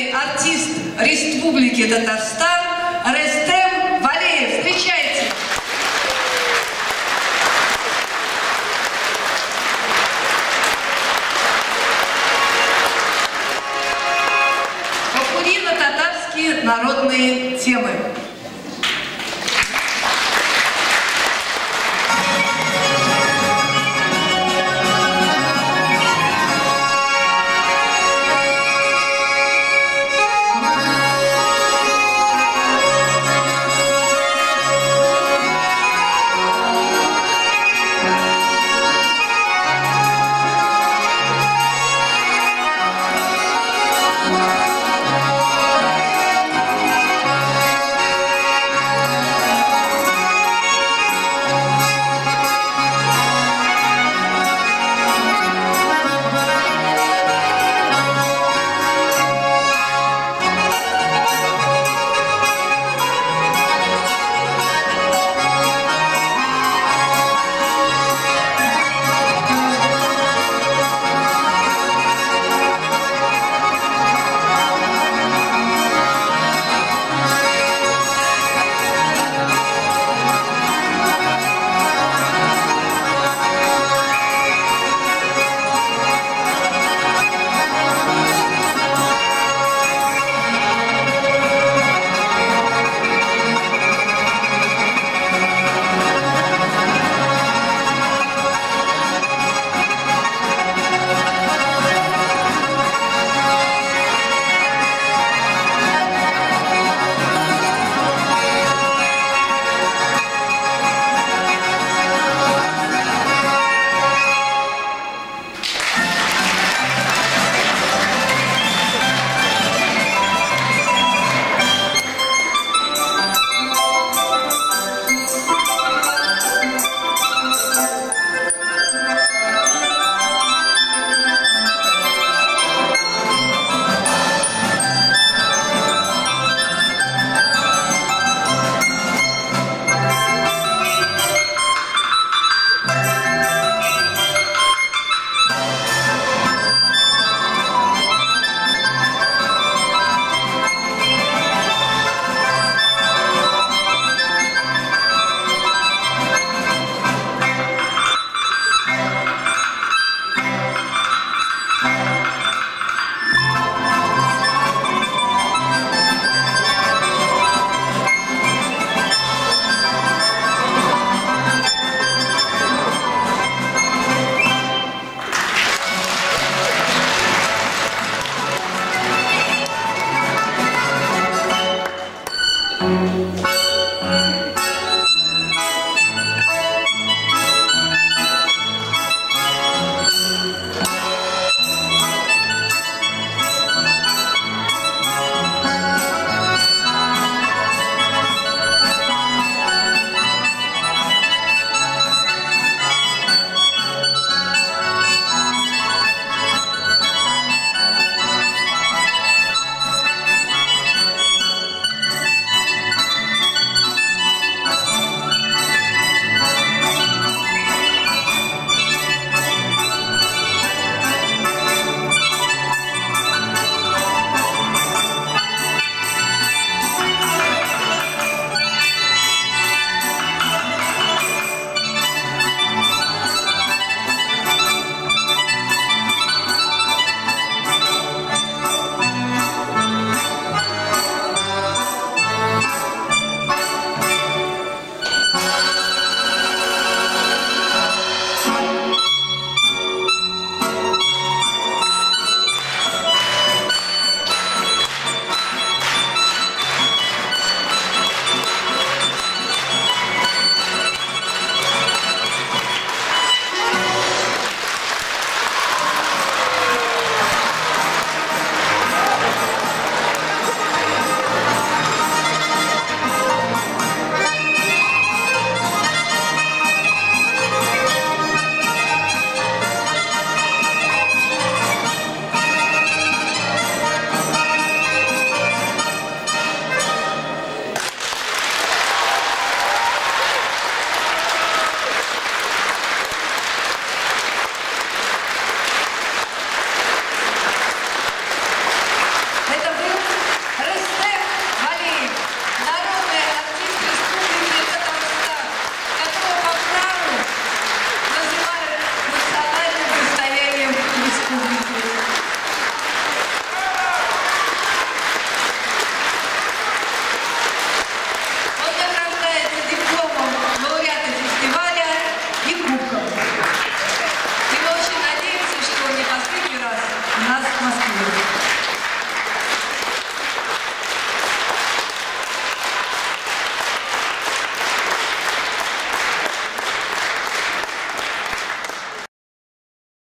народный артист Республики Татарстан Рестем Валеев. Встречайте! Популярно-татарские народные темы.